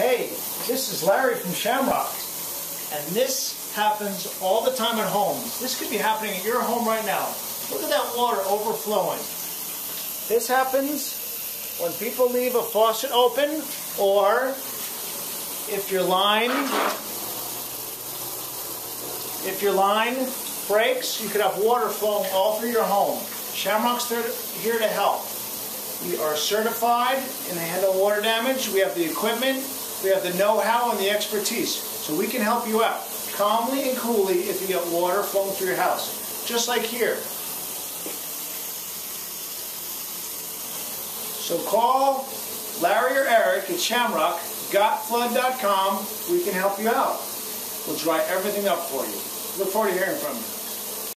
Hey, this is Larry from Shamrock, and this happens all the time at homes. This could be happening at your home right now. Look at that water overflowing. This happens when people leave a faucet open or if your line if your line breaks, you could have water flowing all through your home. Shamrock's here to help. We are certified in handle water damage. We have the equipment, we have the know-how and the expertise. So we can help you out calmly and coolly if you get water flowing through your house. Just like here. So call Larry or Eric at Shamrock, gotflood.com. We can help you out. We'll dry everything up for you. Look forward to hearing from you.